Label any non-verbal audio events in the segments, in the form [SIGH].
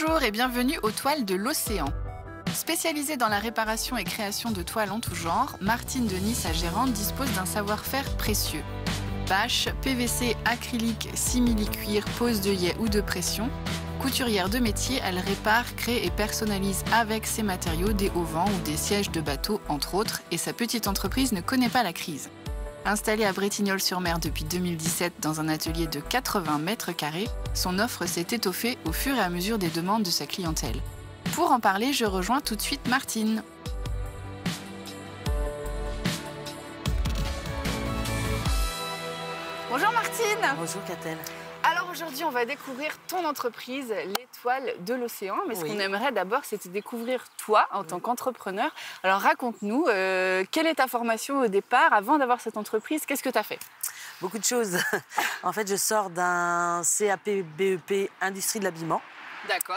Bonjour et bienvenue aux toiles de l'océan. Spécialisée dans la réparation et création de toiles en tout genre, Martine Denis, sa gérante, dispose d'un savoir-faire précieux. Bâche, PVC, acrylique, simili-cuir, pose d'œillet ou de pression, couturière de métier, elle répare, crée et personnalise avec ses matériaux des auvents ou des sièges de bateaux, entre autres, et sa petite entreprise ne connaît pas la crise. Installée à Bretignolles-sur-Mer depuis 2017 dans un atelier de 80 mètres carrés, son offre s'est étoffée au fur et à mesure des demandes de sa clientèle. Pour en parler, je rejoins tout de suite Martine. Bonjour Martine Bonjour Catel. Alors aujourd'hui, on va découvrir ton entreprise, de l'océan. Mais ce Oui. qu'on aimerait d'abord, c'est te découvrir toi en tant qu'entrepreneur. Alors raconte-nous, euh, quelle est ta formation au départ avant d'avoir cette entreprise? Qu'est-ce que tu as fait? Beaucoup de choses. [LAUGHS] en fait, je sors d'un CAP BEP Industrie de l'habillement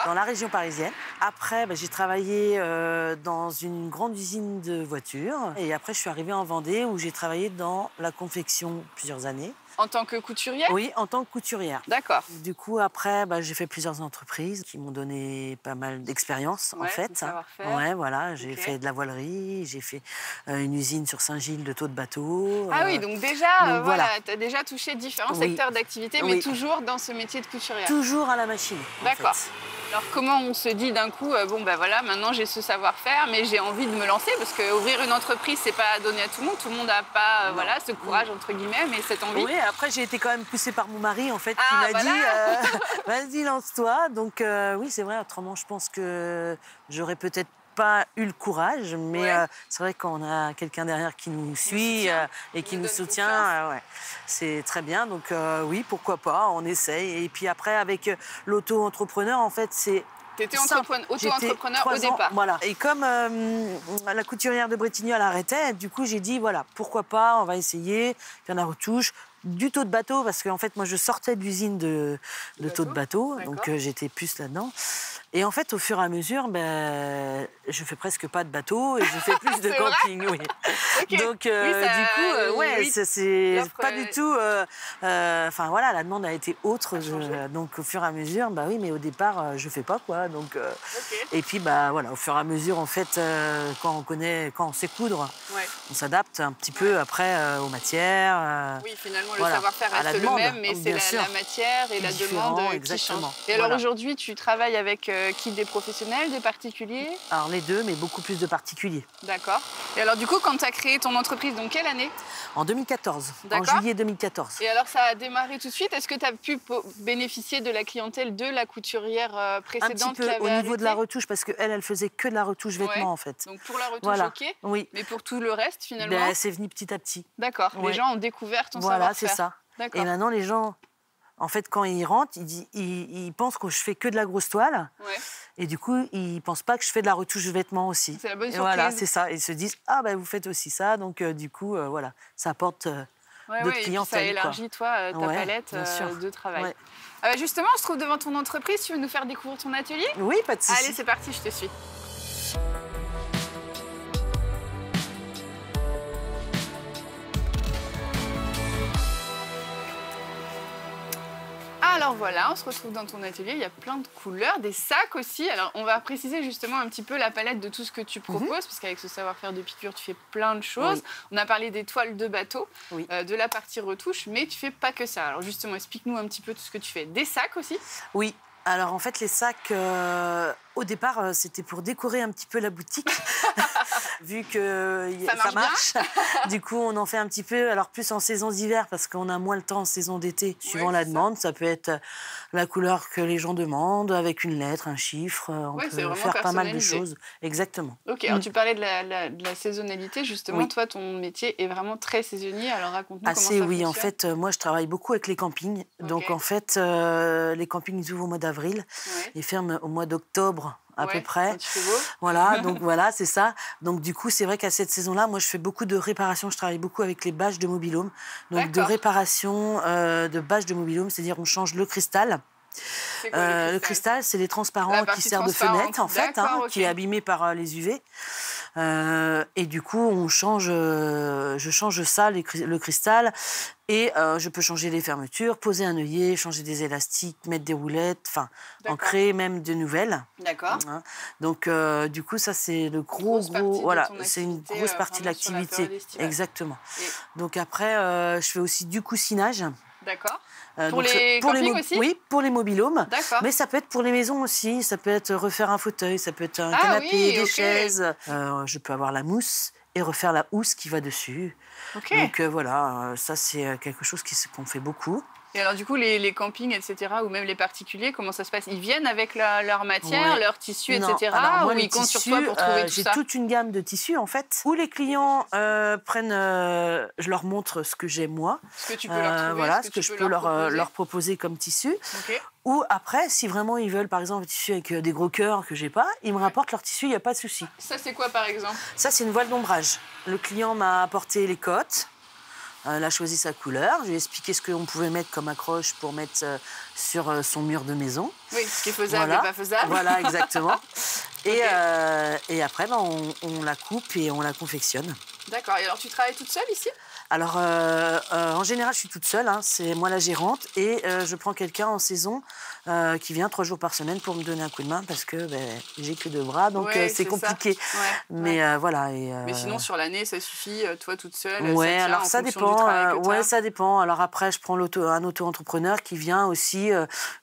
dans la région parisienne. Après, bah, j'ai travaillé euh, dans une grande usine de voitures. Et après, je suis arrivée en Vendée où j'ai travaillé dans la confection plusieurs années. En tant que couturière? Oui, en tant que couturière. D'accord. Du coup, après, bah, j'ai fait plusieurs entreprises qui m'ont donné pas mal d'expérience, en fait. savoir-faire. Ouais, voilà. J'ai fait de la voilerie, j'ai fait euh, une usine sur Saint-Gilles de taux de bateau. Ah euh, oui, donc déjà, donc euh, voilà, tu as déjà touché différents Oui. secteurs d'activité, mais Oui. toujours dans ce métier de couturière. Toujours à la machine. en D'accord. fait. Alors comment on se dit d'un coup, euh, bon ben voilà, maintenant j'ai ce savoir-faire, mais j'ai envie de me lancer parce que ouvrir une entreprise, c'est pas donné à tout le monde. Tout le monde n'a pas, euh, Non. voilà, ce courage entre guillemets, mais cette envie. Oui, après j'ai été quand même poussée par mon mari en fait, qui Ah, m'a voilà. dit euh, [LAUGHS] vas-y lance-toi. Donc euh, oui, c'est vrai. Autrement, je pense que j'aurais peut-être pas eu le courage, mais Ouais. euh, c'est vrai qu'on a quelqu'un derrière qui nous suit euh, et qui nous soutient. euh, ouais. C'est très bien. Donc oui, pourquoi pas, on essaye. Et puis après, avec l'auto-entrepreneur, en fait, c'est Tu étais Simple. entrepreneur, J'étais auto-entrepreneur au ans, départ. Voilà. Et comme euh, la couturière de Bretignolles arrêtait, du coup, j'ai dit voilà, pourquoi pas, on va essayer. Puis on a retouche du taux de bateau, parce qu'en fait, moi, je sortais de l'usine de, de taux de bateau, donc euh, j'étais plus là-dedans. Et en fait, au fur et à mesure, ben, je fais presque pas de bateau et je fais [LAUGHS] plus de camping, oui. Donc, euh, Oui, ça- du coup, euh, ouais, oui, c'est- pas du tout. euh, Enfin, voilà, la demande a été autre. Je- donc, au fur et à mesure, bah oui, mais au départ, je fais pas quoi. Donc, euh, et puis, bah voilà, au fur et à mesure, en fait, quand on connaît, quand on sait coudre, Ouais. on s'adapte un petit peu après aux matières. Oui, finalement, le Voilà, savoir-faire reste le même, mais c'est la, la matière et la demande qui change. Et alors Voilà. aujourd'hui, tu travailles avec qui des professionnels, des particuliers Alors, les deux, mais beaucoup plus de particuliers. D'accord. Et alors du coup, quand tu as créé ton entreprise, donc quelle année? En 2014, en juillet 2014. Et alors ça a démarré tout de suite? Est-ce que tu as pu bénéficier de la clientèle de la couturière euh, Un précédente petit peu au niveau de la retouche, parce qu'elle, elle faisait que de la retouche Ouais. vêtements, en fait. Donc pour la retouche, Voilà. ok. Oui. Mais pour tout le reste, finalement, Ben, c'est venu petit à petit. d'accord. Les gens ont découvert ton Voilà, savoir-faire. c'est ça. Et maintenant, les gens, en fait, quand ils rentrent, ils, disent- ils- ils pensent que je fais que de la grosse toile. Ouais. Et du coup, ils pensent pas que je fais de la retouche vêtements aussi. C'est la bonne Et voilà, c'est ça. Ils se disent ah ben vous faites aussi ça, donc euh, du coup euh, voilà, ça apporte. euh, Ouais, d'autres ouais, et puis ça élargit, toi, euh, ta palette de travail. Ouais. Euh, justement, on se trouve devant ton entreprise. Tu veux nous faire découvrir ton atelier? Oui, pas de souci. Allez, c'est parti, je te suis. Alors voilà, on se retrouve dans ton atelier, il y a plein de couleurs, des sacs aussi. Alors on va préciser justement un petit peu la palette de tout ce que tu proposes, parce qu'avec ce savoir-faire de piqûre, tu fais plein de choses. Oui. On a parlé des toiles de bateau, Oui. euh, de la partie retouche, mais tu fais pas que ça. Alors justement, explique-nous un petit peu tout ce que tu fais. Des sacs aussi? Oui. Alors en fait, les sacs, euh, au départ, euh, c'était pour décorer un petit peu la boutique, [LAUGHS] vu que y- Ça marche [LAUGHS] du coup, on en fait un petit peu. Alors plus en saison d'hiver, parce qu'on a moins le temps en saison d'été, suivant la ça. demande. Ça. peut être la couleur que les gens demandent, avec une lettre, un chiffre. euh, On Ouais, peut faire pas mal de choses. Exactement. Ok, alors Mm. tu parlais de la, la- de la saisonnalité, justement. Oui. Toi, ton métier est vraiment très saisonnier. Alors raconte-nous comment Assez, ça oui. En fait, euh, moi, je travaille beaucoup avec les campings. Donc, en fait, euh, les campings ils ouvrent au mois d'avril. Ouais. Ils ferment au mois d'octobre, à Ouais, peu près. Voilà, [LAUGHS] donc voilà, c'est ça. Donc du coup, c'est vrai qu'à cette saison-là, moi, je fais beaucoup de réparations. Je travaille beaucoup avec les bâches de mobilhome. Donc de réparation euh, de bâches de mobilhome, c'est-à-dire on change le cristal. Quoi, Euh, le le cristal c'est les transparents qui servent de fenêtre, en fait, hein, qui est abîmé par euh, les UV. Euh, et du coup, on change, euh, je change ça, les le cristal, et euh, je peux changer les fermetures, poser un œillet, changer des élastiques, mettre des roulettes, enfin, en créer même de nouvelles. D'accord. hein. Donc, euh, du coup, ça, c'est le gros, gros, voilà, c'est une grosse euh, partie de l'activité. Exactement. Et- Donc après, euh, je fais aussi du coussinage. D'accord. Euh, Pour les pour campings mo- aussi Oui, pour les mobilhomes. D'accord. Mais ça peut être pour les maisons aussi. Ça peut être refaire un fauteuil, ça peut être un Ah canapé, oui, des chaises. Euh, je peux avoir la mousse et refaire la housse qui va dessus. Ok. Donc euh, voilà, ça c'est quelque chose qu'on fait beaucoup. Et alors, du coup, les, les campings, etc., ou même les particuliers, comment ça se passe? Ils viennent avec la- leur matière, Ouais. leur tissu, etc. alors moi, ou ils comptent sur toi pour trouver euh, tout J'ai ça? toute une gamme de tissus en fait, où les clients euh, prennent, euh, je leur montre ce que j'ai moi, Ce que tu peux leur trouver, voilà, ce que, je peux leur, proposer. leur proposer comme tissu. Ou après, si vraiment ils veulent par exemple un tissu avec des gros cœurs que j'ai pas, ils me rapportent leur tissu, il n'y a pas de souci. Ça, c'est quoi, par exemple? Ça, c'est une voile d'ombrage. Le client m'a apporté les cotes. Euh, Elle a choisi sa couleur. Je lui ai expliqué ce qu'on pouvait mettre comme accroche pour mettre euh, sur euh, son mur de maison. Oui, ce qui est faisable Voilà. et pas faisable. Voilà, exactement. [LAUGHS] Et, euh, et après, ben, on, on la coupe et on la confectionne. D'accord. Et alors, tu travailles toute seule ici? Alors, euh, euh, en général, je suis toute seule. hein. C'est moi la gérante. Et euh, je prends quelqu'un en saison qui vient trois jours par semaine pour me donner un coup de main parce que ben, j'ai que deux bras. Donc, Ouais, c'est compliqué. Ouais. Mais ouais. voilà. Et, Mais sinon, sur l'année, ça suffit, toi toute seule. Ouais, alors ça dépend. ouais, ça dépend. Alors après, je prends un auto-entrepreneur qui vient aussi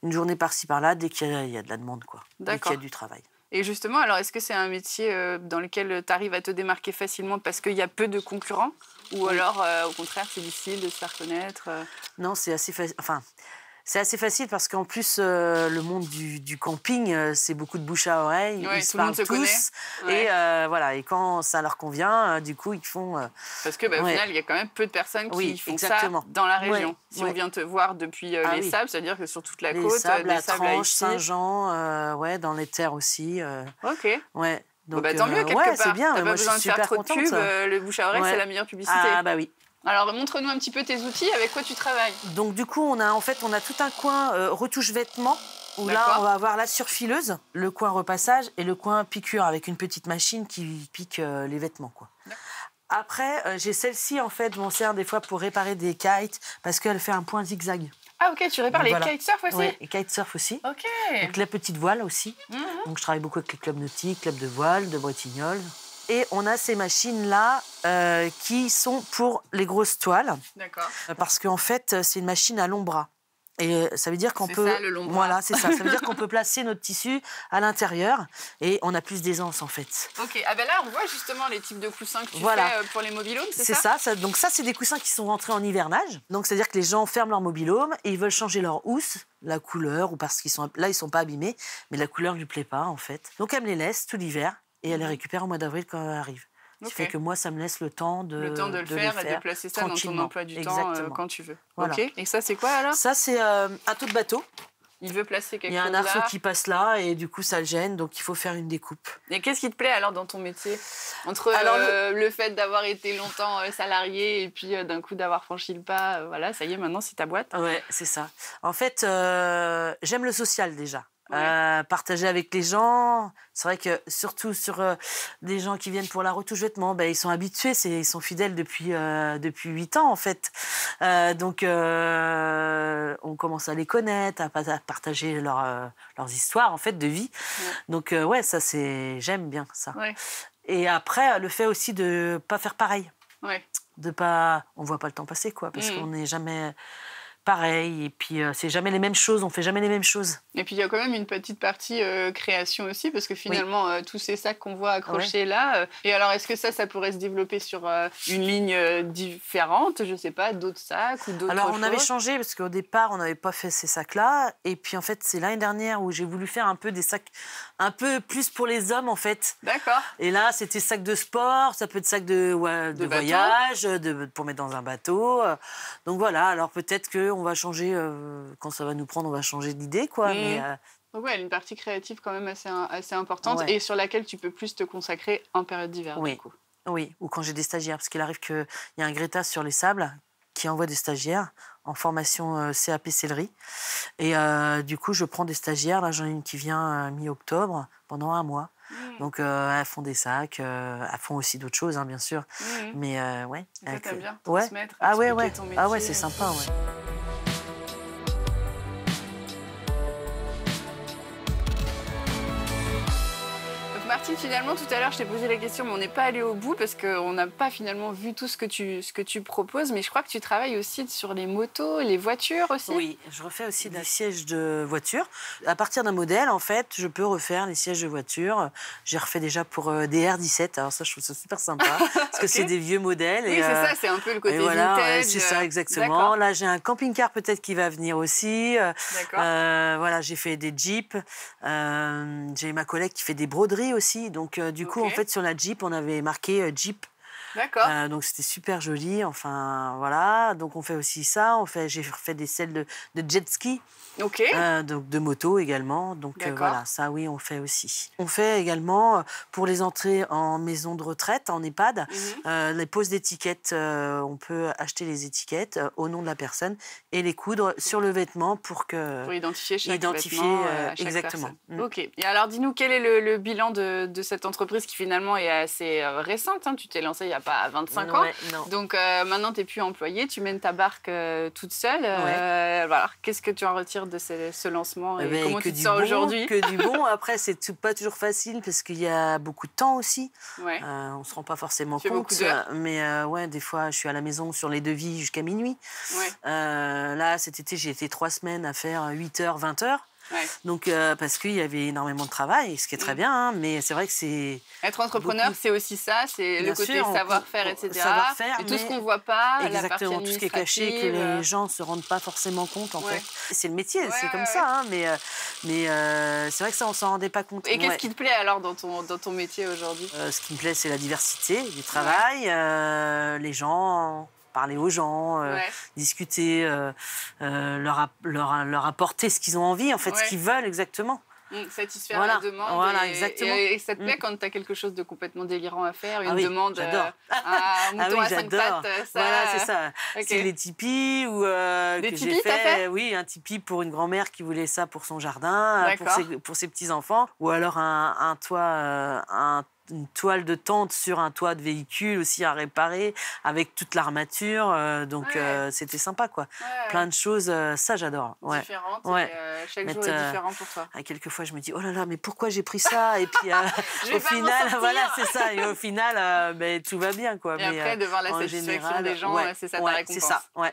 une journée par-ci par-là dès qu'il y, a- il y a de la demande, quoi. Dès qu'il y a du travail. Et justement, alors, est-ce que c'est un métier euh, dans lequel tu arrives à te démarquer facilement parce qu'il y a peu de concurrents? Ou alors, euh, au contraire, c'est difficile de se faire connaître euh? Non, c'est assez facile. Enfin, c'est assez facile parce qu'en plus, euh, le monde du, du camping, euh, c'est beaucoup de bouche à oreille. Ouais, ils se tout le monde parlent se tous. Ouais. Et euh, voilà. Et quand ça leur convient, du coup, ils font. Parce que, bah, au Ouais. final, il y a quand même peu de personnes qui Oui, font exactement. ça dans la région. Si on vient te voir depuis Ah les oui. sables, c'est-à-dire que sur toute la les côte, sables, la sables à Tranche. Saint-Jean, ouais, dans les terres aussi. Ok. ouais. Donc, bah, tant mieux, quelque ouais, part. c'est bien. Mais pas moi, je suis de faire super trop de contente. pub. le bouche à oreille, c'est la meilleure publicité. Ah bah oui. Alors, montre-nous un petit peu tes outils. Avec quoi tu travailles Donc du coup, on a en fait, on a tout un coin euh, retouche vêtements où là, on va avoir la surfileuse, le coin repassage et le coin piqûre avec une petite machine qui pique euh, les vêtements, quoi. Après, euh, j'ai celle-ci en fait, je m'en sers des fois pour réparer des kites parce qu'elle fait un point zigzag. Ah, ok, tu répares les Voilà. kitesurf aussi Ouais, et kitesurf aussi. Ok. Donc la petite voile aussi. Mhm. Donc je travaille beaucoup avec les clubs nautiques, clubs de voile, de Bretignolles. Et on a ces machines-là euh, qui sont pour les grosses toiles. D'accord. Parce qu'en fait, c'est une machine à long bras. Et euh, ça veut dire qu'on peut. ça, le long bras. Voilà, c'est ça. Ça veut dire [LAUGHS] qu'on peut placer notre tissu à l'intérieur et on a plus d'aisance en fait. Ok, ah ben là on voit justement les types de coussins que tu Voilà. fais euh, pour les mobilhomes, c'est C'est ça, ça, ça- Donc ça, c'est des coussins qui sont rentrés en hivernage. Donc c'est à dire que les gens ferment leur mobilhome et ils veulent changer leur housse, la couleur ou parce qu'ils sont là, ils sont pas abîmés, mais la couleur lui plaît pas en fait. Donc elle me les laisse tout l'hiver et elle les récupère au mois d'avril quand elle arrive. Ce qui fait que moi, ça me laisse le temps de Le temps de le faire et de placer ça dans ton emploi du temps euh, Exactement. quand tu veux. Voilà. Et ça c'est quoi alors? Ça, c'est euh, un taux de bateau. Il veut placer quelque Il y a chose un arceau là. qui passe là et du coup ça le gêne, donc il faut faire une découpe. Et qu'est-ce qui te plaît alors dans ton métier? Entre Alors, euh, le... fait d'avoir été longtemps euh, salarié et puis d'un coup d'avoir franchi le pas, voilà, ça y est, maintenant c'est ta boîte. Ouais, c'est ça. En fait, j'aime le social déjà. Ouais. Euh, partager avec les gens, c'est vrai que surtout sur euh, des gens qui viennent pour la retouche vêtements, ben, ils sont habitués, ils sont fidèles depuis euh, depuis huit ans en fait. Donc on commence à les connaître, à, pa- à partager leur, leurs histoires en fait de vie. Ouais. Donc ouais, ça c'est j'aime bien ça. Ouais, Et après le fait aussi de pas faire pareil. de pas on voit pas le temps passer quoi parce Mhm. qu'on n'est jamais pareil et puis euh, c'est jamais les mêmes choses on fait jamais les mêmes choses. Et puis il y a quand même une petite partie euh, création aussi, parce que finalement, euh, tous ces sacs qu'on voit accrochés là. et alors, est-ce que ça, ça pourrait se développer sur une ligne différente Je sais pas, d'autres sacs ou d'autres alors on avait changé parce qu'au départ on n'avait pas fait ces sacs là et puis en fait c'est l'année dernière où j'ai voulu faire un peu des sacs un peu plus pour les hommes en fait. D'accord. et là c'était sacs de sport ça peut être sacs de, ouais, de, voyage de, pour mettre dans un bateau donc voilà alors peut-être que on va changer euh, quand ça va nous prendre on va changer d'idée quoi Mhm. mais euh, Donc ouais, une partie créative quand même assez, assez importante Ouais. et sur laquelle tu peux plus te consacrer en période d'hiver. Oui. Du coup. Oui, ou quand j'ai des stagiaires, parce qu'il arrive qu'il y a un Greta sur les sables qui envoie des stagiaires en formation euh, CAP sellerie. Et du coup, je prends des stagiaires. Là, j'en ai une qui vient mi-octobre pendant un mois. Mmh. Donc, elles font des sacs, elles font aussi d'autres choses, hein, bien sûr. Mmh. Mais ouais. Ça, bien ouais. ah ouais, ouais. Ah ouais, c'est sympa, ouais. Finalement, tout à l'heure, je t'ai posé la question, mais on n'est pas allé au bout parce qu'on n'a pas finalement vu tout ce que, tu, ce que tu proposes. Mais je crois que tu travailles aussi sur les motos, les voitures aussi. Oui, je refais aussi des sièges de voiture. À partir d'un modèle, en fait, je peux refaire les sièges de voiture. J'ai refait déjà pour euh, des R17. Alors ça, je trouve ça super sympa [LAUGHS] parce que c'est des vieux modèles. Oui, c'est euh, ça, c'est un peu le côté voilà, vintage. C'est ça, exactement. Là, j'ai un camping-car peut-être qui va venir aussi. Euh, voilà, j'ai fait des jeeps. j'ai ma collègue qui fait des broderies aussi. Donc, euh, du coup, en fait, sur la Jeep, on avait marqué euh, Jeep. D'accord. Euh, donc, c'était super joli. Enfin, voilà. Donc, on fait aussi ça. On fait, j'ai fait des selles de, de jet ski. Ok. Euh, donc de moto également. Donc euh, voilà, ça oui, on fait aussi. On fait également pour les entrées en maison de retraite, en EHPAD, mhm. les poses d'étiquettes. on peut acheter les étiquettes au nom de la personne et les coudre sur le vêtement pour que pour identifier chaque identifier, vêtement, chaque exactement. Mm. Ok. Et alors dis-nous quel est le, bilan de, de, cette entreprise qui finalement est assez récente. Hein? Tu t'es lancée il n'y a pas à 25 ans. Donc euh, maintenant, tu n'es plus employé, tu mènes ta barque euh, toute seule. Euh, voilà. Qu'est-ce que tu en retires de ce, ce lancement eh et Mais comment que tu te sens bon, aujourd'hui Que du bon. [LAUGHS] Après, c'est pas toujours facile parce qu'il y a beaucoup de temps aussi. Ouais. Euh, on se rend pas forcément compte. Mais ouais, des fois, je suis à la maison sur les devis jusqu'à minuit. là, cet été, j'ai été trois semaines à faire 8h, 20h. Donc, euh, parce qu'il y avait énormément de travail, ce qui est très mm. bien, hein, mais c'est vrai que c'est. Être entrepreneur, c'est aussi ça, c'est le côté savoir-faire, etc. Savoir -faire, tout ce qu'on ne voit pas, exactement, la tout ce qui est caché, que les gens ne se rendent pas forcément compte, en fait. C'est le métier, c'est comme ça, hein, mais, euh, mais euh, c'est vrai que ça, on ne s'en rendait pas compte. Et qu'est-ce qui te plaît alors dans ton, dans ton métier aujourd'hui? Ce qui me plaît, c'est la diversité du travail, les gens parler aux gens, euh, discuter, euh, euh, leur, leur, leur, apporter ce qu'ils ont envie, en fait, ce qu'ils veulent exactement. Mmh, satisfaire la demande. Voilà, et, exactement. Et, ça te plaît mmh. quand tu as quelque chose de complètement délirant à faire, une ah oui, demande à [LAUGHS] un mouton ah à cinq pattes. Ça... Voilà, c'est ça. C'est les tipis ou Des que j'ai fait, fait, Oui, un tipi pour une grand-mère qui voulait ça pour son jardin, pour ses, pour ses petits enfants, ou alors un, un toit, un une toile de tente sur un toit de véhicule aussi à réparer avec toute l'armature. Euh, donc euh, c'était sympa quoi. Plein de choses, euh, ça j'adore. Ouais. Différentes. Ouais. chaque jour est différent pour toi. quelquefois je me dis oh là là mais pourquoi j'ai pris ça? Et puis [LAUGHS] au final voilà c'est ça et au final ben, tout va bien quoi. Et mais, après devant la satisfaction des gens c'est ça ta récompense. C'est ça ouais.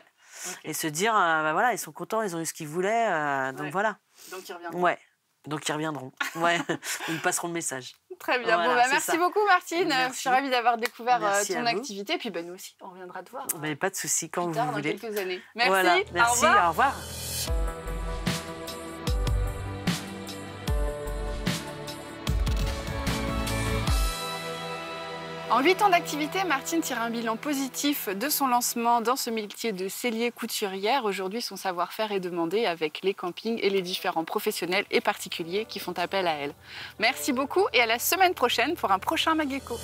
Et se dire bah, voilà ils sont contents ils ont eu ce qu'ils voulaient donc voilà. Donc ils reviendront. Ouais. Donc ils reviendront. Ouais. [LAUGHS] ils passeront le message. Très bien. bon, bah, merci beaucoup, Martine. Je suis ravie d'avoir découvert euh, ton activité. Et puis, bah, nous aussi, on reviendra te voir. Mais pas de souci, quand vous tard, voulez. Dans quelques années. Merci. Merci. Au revoir. En 8 ans d'activité, Martine tire un bilan positif de son lancement dans ce métier de cellier couturière. Aujourd'hui, son savoir-faire est demandé avec les campings et les différents professionnels et particuliers qui font appel à elle. Merci beaucoup et à la semaine prochaine pour un prochain Mageco.